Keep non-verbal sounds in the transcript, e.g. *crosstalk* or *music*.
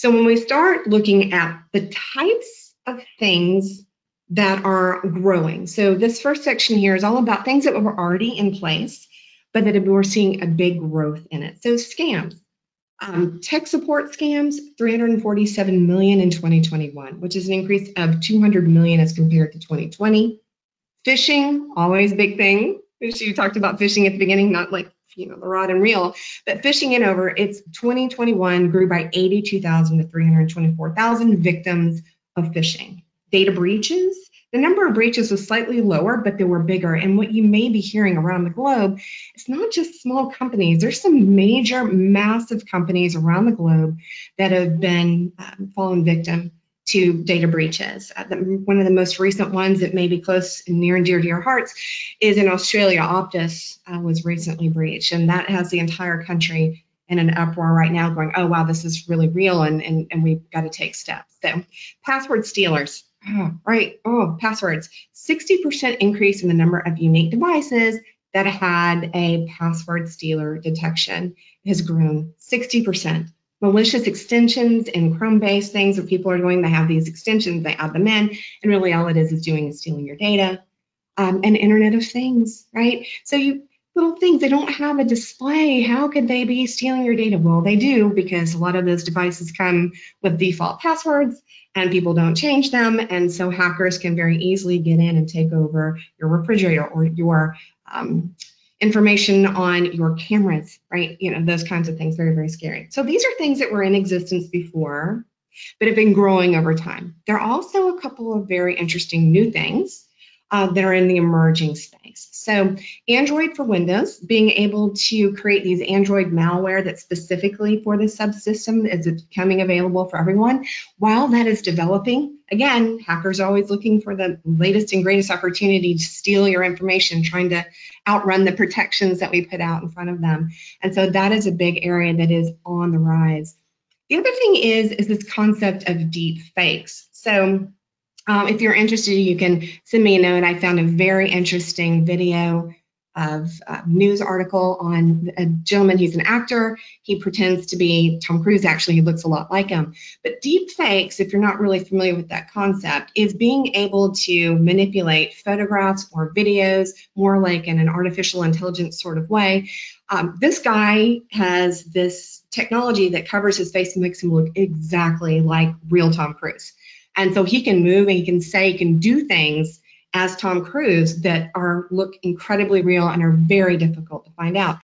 So when we start looking at the types of things that are growing, so this first section here is all about things that were already in place, but that we're seeing a big growth in it. So scams. Um, tech support scams, 347 million in 2021, which is an increase of 200 million as compared to 2020. Phishing, always big thing. You talked about phishing at the beginning, not like you know the rod and reel, but phishing in over it's 2021 grew by 82,000 to 324,000 victims of phishing. Data breaches, the number of breaches was slightly lower, but they were bigger. And what you may be hearing around the globe, it's not just small companies. There's some major, massive companies around the globe that have been um, fallen victim to data breaches. Uh, the, one of the most recent ones that may be close and near and dear to your hearts is in Australia. Optus uh, was recently breached, and that has the entire country in an uproar right now, going, "Oh wow, this is really real, and and, and we've got to take steps." So, password stealers. Oh, *clears throat* right. Oh, passwords. 60% increase in the number of unique devices that had a password stealer detection has grown 60% malicious extensions and Chrome-based things where people are doing. They have these extensions, they add them in, and really all it is is doing is stealing your data. Um, and Internet of Things, right? So you little things they don't have a display. How could they be stealing your data? Well, they do because a lot of those devices come with default passwords and people don't change them, and so hackers can very easily get in and take over your refrigerator or your um, information on your cameras, right? You know, those kinds of things, very, very scary. So these are things that were in existence before, but have been growing over time. There are also a couple of very interesting new things uh, that are in the emerging space. So Android for Windows, being able to create these Android malware that's specifically for the subsystem is becoming available for everyone. While that is developing, again, hackers are always looking for the latest and greatest opportunity to steal your information, trying to outrun the protections that we put out in front of them. And so that is a big area that is on the rise. The other thing is, is this concept of deep fakes. So um, if you're interested, you can send me a note. I found a very interesting video of a news article on a gentleman. who's an actor. He pretends to be Tom Cruise. Actually, he looks a lot like him. But deep fakes, if you're not really familiar with that concept, is being able to manipulate photographs or videos more like in an artificial intelligence sort of way. Um, this guy has this technology that covers his face and makes him look exactly like real Tom Cruise. And so he can move and he can say, he can do things as Tom Cruise that are look incredibly real and are very difficult to find out.